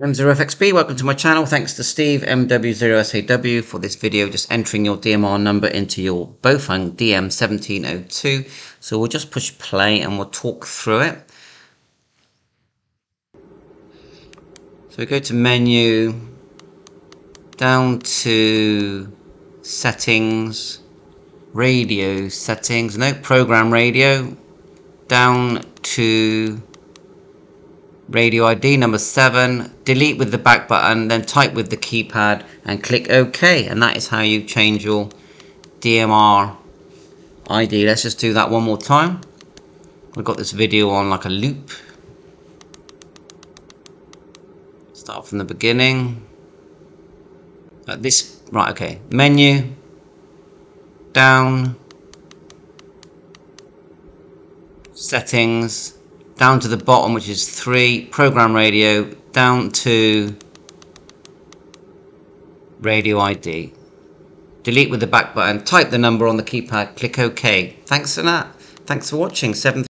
M0FXB, welcome to my channel. Thanks to Steve MW0SAW for this video, just entering your DMR number into your Baofeng DM1702. So we'll just push play and we'll talk through it. So we go to menu, down to settings, radio settings, no, program radio, down to radio ID number 7, delete with the back button, then type with the keypad and click OK. And that is how you change your DMR ID. Let's just do that one more time. We've got this video on like a loop. Start from the beginning. At uh, this, right, okay. Menu, down, settings, down to the bottom which is 3 program radio down to radio ID delete with the back button. Type the number on the keypad. Click OK. Thanks for that. Thanks for watching. 7